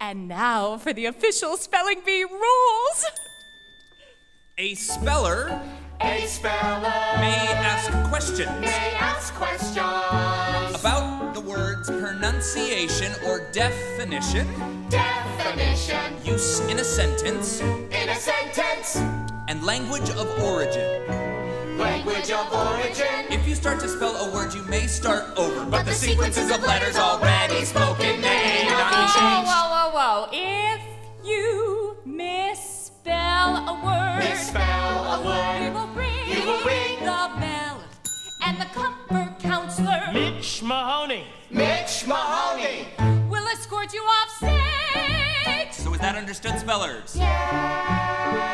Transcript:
And now for the official spelling bee rules. A speller A speller may ask questions may ask questions. about the word's pronunciation or definition, Definition use in a sentence, in a sentence. and language of origin. Language of origin. If you start to spell a word, you may start over. But the sequences of letters already And the comfort counselor Mitch Mahoney. Mitch Mahoney. will escort you off stage. So is that understood, spellers? Yes.